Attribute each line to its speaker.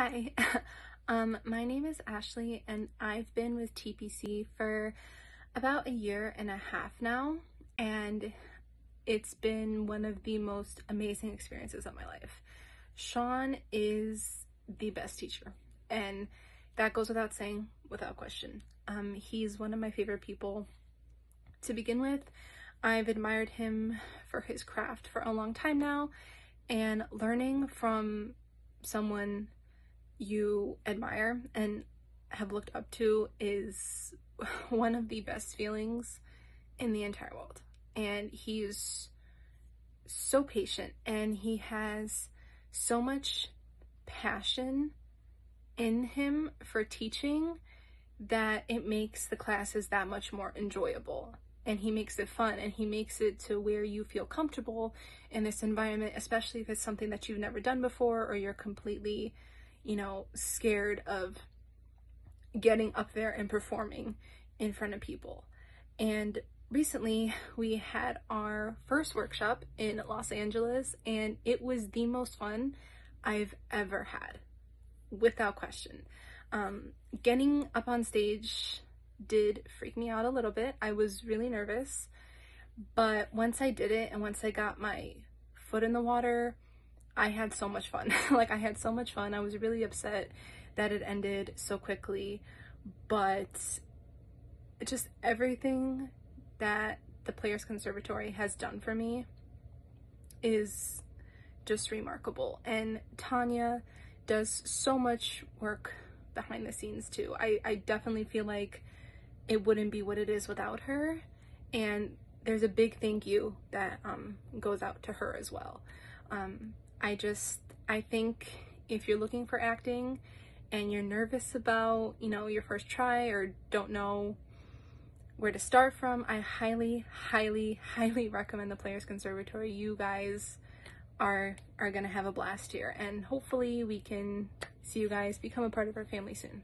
Speaker 1: Hi, um, my name is Ashley and I've been with TPC for about a year and a half now and it's been one of the most amazing experiences of my life. Sean is the best teacher and that goes without saying, without question. Um, he's one of my favorite people to begin with. I've admired him for his craft for a long time now and learning from someone you admire and have looked up to is one of the best feelings in the entire world. And he's so patient and he has so much passion in him for teaching that it makes the classes that much more enjoyable and he makes it fun and he makes it to where you feel comfortable in this environment, especially if it's something that you've never done before or you're completely, you know, scared of getting up there and performing in front of people. And recently we had our first workshop in Los Angeles and it was the most fun I've ever had, without question. Um, getting up on stage did freak me out a little bit. I was really nervous, but once I did it and once I got my foot in the water, I had so much fun. like I had so much fun. I was really upset that it ended so quickly, but just everything that the Players Conservatory has done for me is just remarkable. And Tanya does so much work behind the scenes too. I, I definitely feel like it wouldn't be what it is without her. And there's a big thank you that um, goes out to her as well. Um, I just, I think if you're looking for acting and you're nervous about, you know, your first try or don't know where to start from, I highly, highly, highly recommend the Players Conservatory. You guys are are gonna have a blast here and hopefully we can see you guys become a part of our family soon.